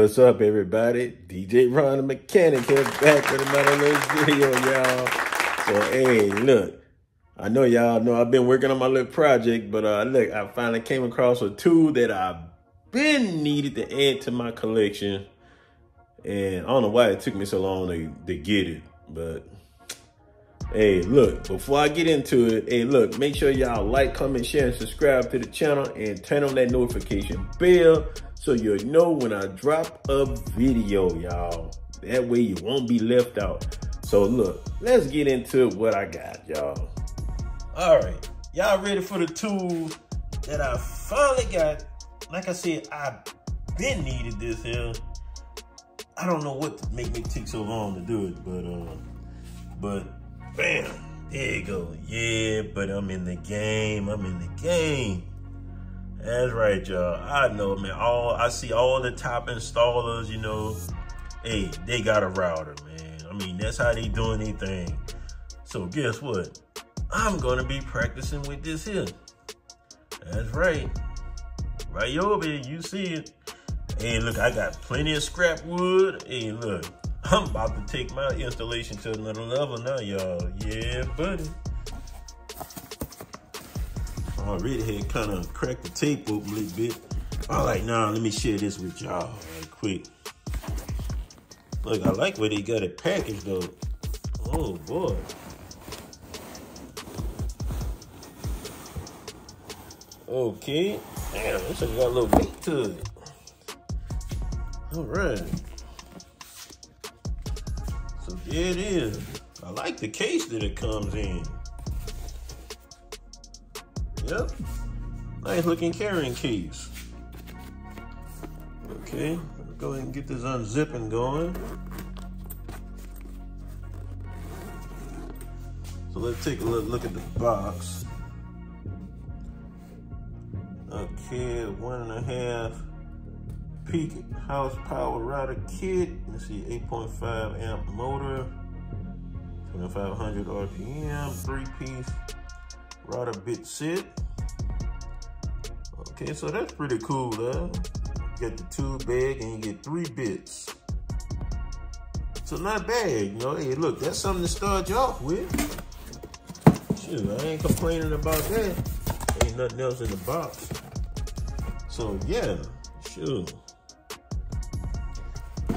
What's up, everybody? DJ Ron the Mechanic here back with another little video, y'all. So, hey, look, I know y'all know I've been working on my little project, but uh, look, I finally came across a tool that I've been needed to add to my collection. And I don't know why it took me so long to, to get it, but Hey, look, before I get into it, hey, look, make sure y'all like, comment, share, and subscribe to the channel and turn on that notification bell so you'll know when I drop a video, y'all. That way you won't be left out. So look, let's get into what I got, y'all. All right, y'all ready for the tool that I finally got? Like I said, I've been needed this here. I don't know what to make me take so long to do it, but uh, but Bam. There you go. Yeah, but I'm in the game. I'm in the game. That's right, y'all. I know, man. All I see all the top installers, you know, hey, they got a router, man. I mean, that's how they doing anything. So guess what? I'm gonna be practicing with this here. That's right. Right over here, you see it. Hey, look, I got plenty of scrap wood. Hey, look, I'm about to take my installation to another level now, y'all. Yeah, buddy. I already had kind of cracked the tape open a little bit. All right, now let me share this with y'all right quick. Look, I like where they got it packaged though. Oh boy. Okay. Damn, this got a little weight to it. All right. So there it is. I like the case that it comes in. Yep. Nice looking carrying case. Okay, go ahead and get this unzipping going. So let's take a look at the box. Okay, one and a half peak house power router kit. Let's see, 8.5 amp motor, 2500 RPM, three piece router bit set. Okay, so that's pretty cool, huh? You get the two bag and you get three bits. So not bad, you know. Hey, look, that's something to start you off with. Shoot, I ain't complaining about that. Ain't nothing else in the box. So yeah, sure.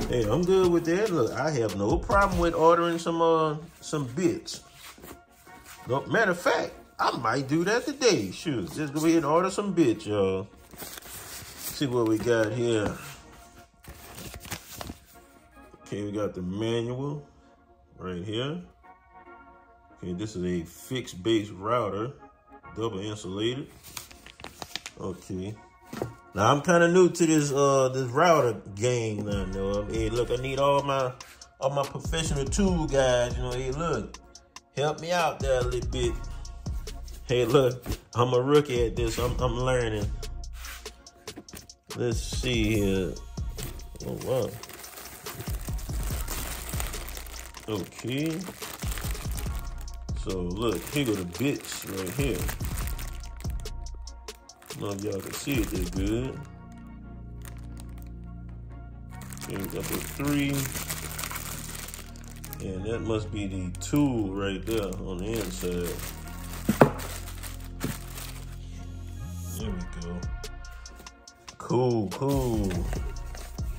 Hey, I'm good with that. Look, I have no problem with ordering some uh some bits. No, matter of fact, I might do that today. Shoot, just go ahead and order some bitch, y'all. See what we got here. Okay, we got the manual right here. Okay, this is a fixed base router, double insulated. Okay. Now I'm kind of new to this uh this router game you know. Hey, look, I need all my all my professional tool guys, you know. Hey, look, help me out there a little bit. Hey, look, I'm a rookie at this. I'm I'm learning. Let's see here. Oh wow. Okay. So look, here go the bits right here know if y'all can see it there good. Got the three. And that must be the tool right there on the inside. There we go. Cool, cool.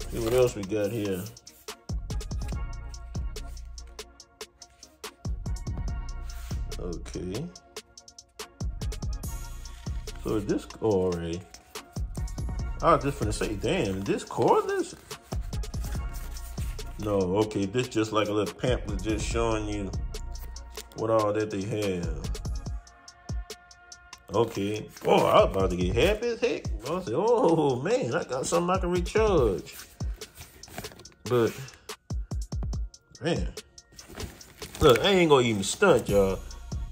See what else we got here. Okay. So is this already? I was just gonna say, damn, this cordless? No, okay, this just like a little pamphlet just showing you what all that they have. Okay. Oh, I was about to get happy as heck. I said, oh man, I got something I can recharge. But man, look, I ain't gonna even stunt, y'all.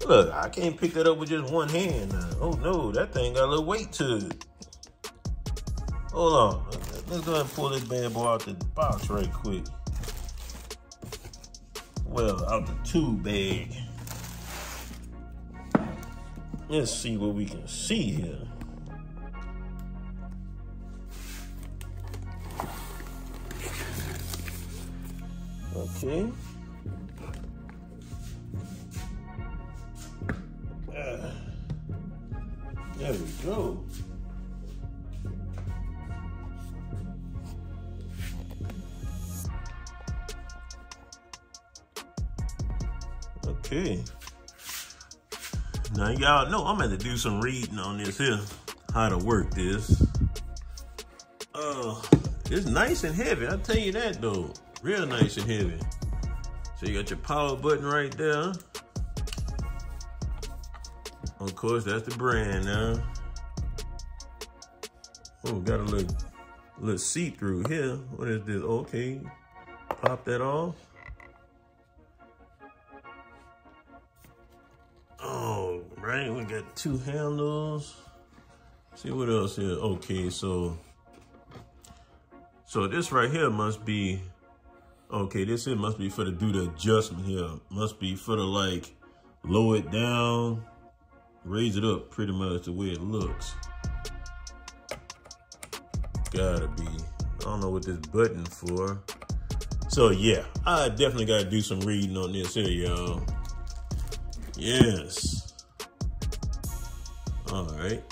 Look, I can't pick that up with just one hand now. Oh no, that thing got a little weight to it. Hold on. Let's go ahead and pull this bad boy out the box right quick. Well, out the tube bag. Let's see what we can see here. Okay. Uh, there we go. Okay. Now y'all know I'm gonna do some reading on this here, how to work this. Uh, it's nice and heavy, I'll tell you that though. Real nice and heavy. So you got your power button right there. Of course, that's the brand now. Oh, got a little, little see-through here. What is this? Okay, pop that off. Got two handles. See what else here? Okay, so, so this right here must be, okay, this here must be for the do the adjustment here. Must be for the like, lower it down, raise it up pretty much the way it looks. Gotta be. I don't know what this button for. So yeah, I definitely gotta do some reading on this here, y'all. Yes. All right.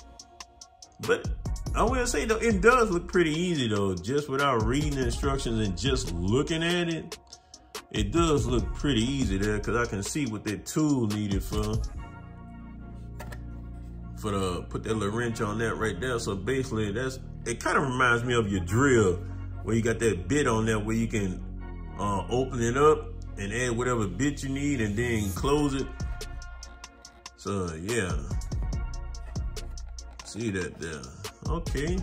But I will say though, it does look pretty easy though. Just without reading the instructions and just looking at it, it does look pretty easy there because I can see what that tool needed for for the put that little wrench on that right there. So basically that's, it kind of reminds me of your drill where you got that bit on there where you can uh, open it up and add whatever bit you need and then close it. So yeah, see that there. Okay.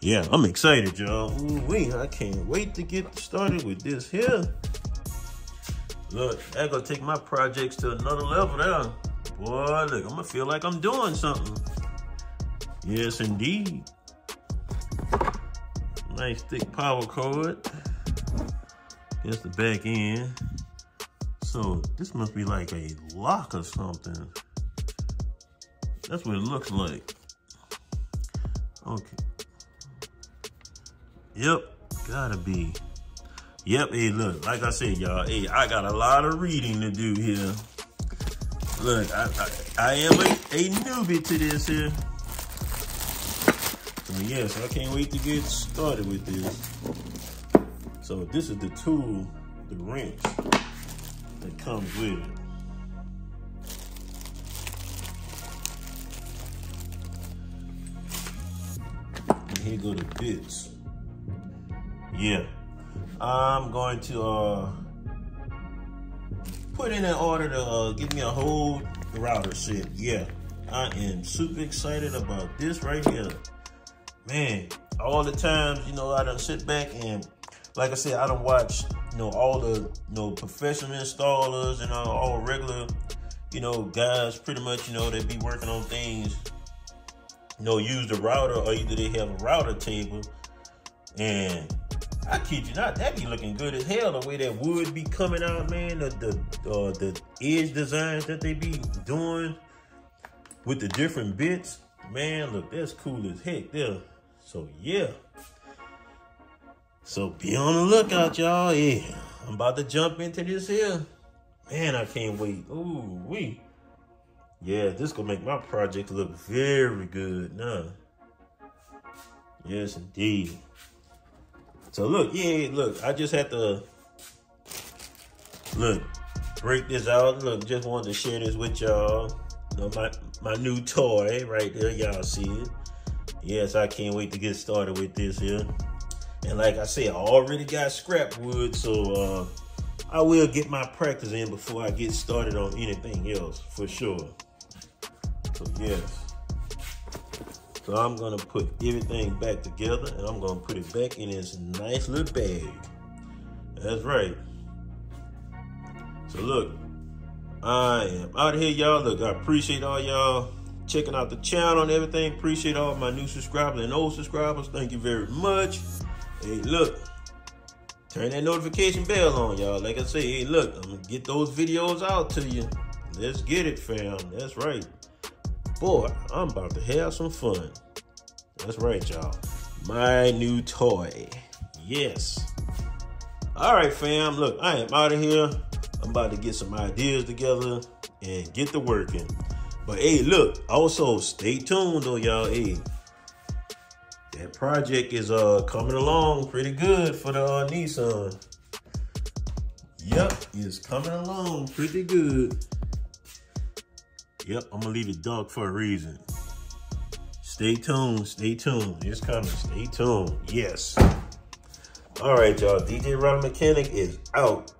Yeah, I'm excited, y'all. Wait, I can't wait to get started with this here. Look, that gonna take my projects to another level there. Boy, look, I'm gonna feel like I'm doing something. Yes, indeed. Nice thick power cord. Here's the back end. So this must be like a lock or something. That's what it looks like. Okay. Yep, gotta be. Yep, hey, look, like I said, y'all, hey, I got a lot of reading to do here. Look, I, I, I am a, a, newbie to this here. So yes, I can't wait to get started with this. So this is the tool, the wrench that comes with it. Here go the bits. Yeah, I'm going to uh, put in an order to uh, give me a whole router set. Yeah, I am super excited about this right here. Man, all the times, you know, I don't sit back and, like I said, I don't watch, you know, all the, you know, professional installers and all regular, you know, guys pretty much, you know, they be working on things, you know, use the router or either they have a router table and I kid you not, that be looking good as hell. The way that wood be coming out, man. The the uh, the edge designs that they be doing with the different bits, man. Look, that's cool as heck there. So yeah. So be on the lookout, y'all. Yeah, I'm about to jump into this here. Man, I can't wait. Ooh, we. Yeah, this gonna make my project look very good now. Yes, indeed. So look, yeah, look, I just had to look, break this out. Look, just wanted to share this with y'all. You know, my my new toy right there, y'all see it. Yes, I can't wait to get started with this here. And like I said, I already got scrap wood, so uh, I will get my practice in before I get started on anything else, for sure. So yes. So I'm gonna put everything back together and I'm gonna put it back in this nice little bag. That's right. So look, I am out of here, y'all. Look, I appreciate all y'all checking out the channel and everything. Appreciate all my new subscribers and old subscribers. Thank you very much. Hey, look, turn that notification bell on, y'all. Like I say, hey, look, I'm gonna get those videos out to you. Let's get it, fam. That's right. Boy, I'm about to have some fun. That's right, y'all. My new toy. Yes. All right, fam. Look, I am out of here. I'm about to get some ideas together and get to working. But hey, look, also stay tuned though, y'all. Hey, that project is uh coming along pretty good for the uh, Nissan. Yep, it's coming along pretty good. Yep, I'm gonna leave it dark for a reason. Stay tuned, stay tuned. It's coming, stay tuned. Yes. All right, y'all. DJ Ron Mechanic is out.